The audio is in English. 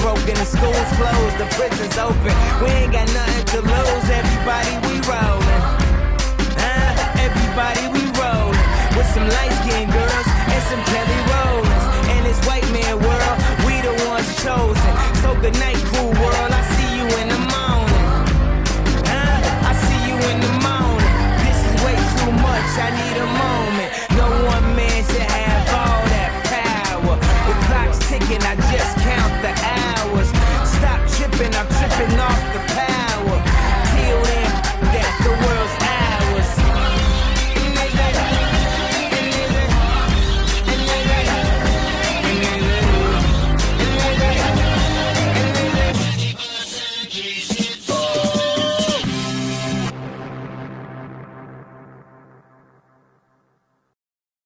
broken, the school's closed, the prison's open. We ain't got nothing to lose. Everybody, we rollin'. Huh? Everybody, we rollin'. With some light skinned girls and some Kelly Rowlands. And this white man world, we the ones chosen. So good night, cool world. I see you in the morning. Huh? I see you in the morning. This is way too much. I need a moment. No one man should have all that power. The clock's ticking. I just